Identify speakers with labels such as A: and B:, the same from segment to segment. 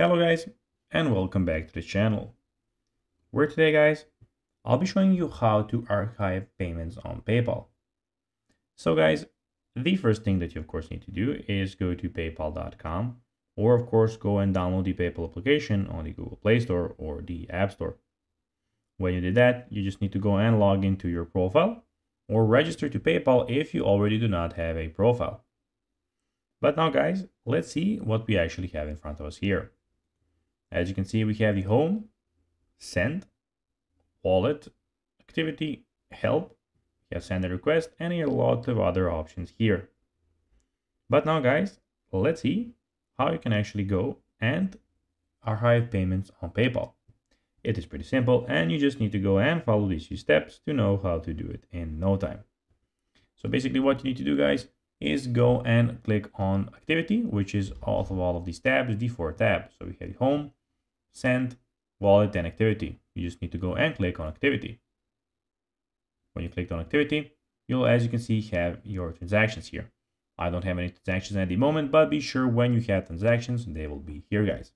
A: Hello guys and welcome back to the channel. Where today guys, I'll be showing you how to archive payments on PayPal. So guys, the first thing that you of course need to do is go to paypal.com or of course go and download the PayPal application on the Google Play Store or the App Store. When you did that, you just need to go and log into your profile or register to PayPal if you already do not have a profile. But now guys, let's see what we actually have in front of us here. As you can see, we have the home, send, wallet, activity, help, have send a request, and a lot of other options here. But now guys, let's see how you can actually go and archive payments on PayPal. It is pretty simple and you just need to go and follow these few steps to know how to do it in no time. So basically what you need to do guys is go and click on activity, which is all of all of these tabs, the four tabs. So we have home, send, wallet, and activity. You just need to go and click on activity. When you click on activity, you'll, as you can see, have your transactions here. I don't have any transactions at the moment, but be sure when you have transactions, they will be here, guys.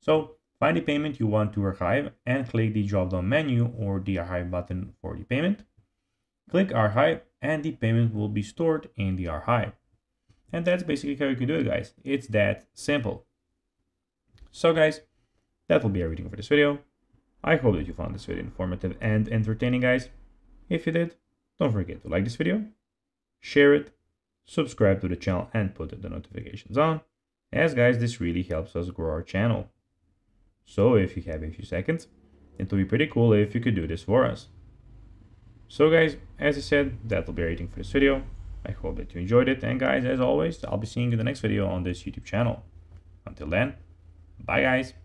A: So find the payment you want to archive and click the drop-down menu or the archive button for the payment. Click archive and the payment will be stored in the archive. And that's basically how you can do it, guys. It's that simple. So guys, that will be everything for this video. I hope that you found this video informative and entertaining, guys. If you did, don't forget to like this video, share it, subscribe to the channel and put the notifications on, as guys, this really helps us grow our channel. So if you have a few seconds, it would be pretty cool if you could do this for us. So guys, as I said, that will be everything for this video. I hope that you enjoyed it, and guys, as always, I'll be seeing you in the next video on this YouTube channel. Until then, bye guys!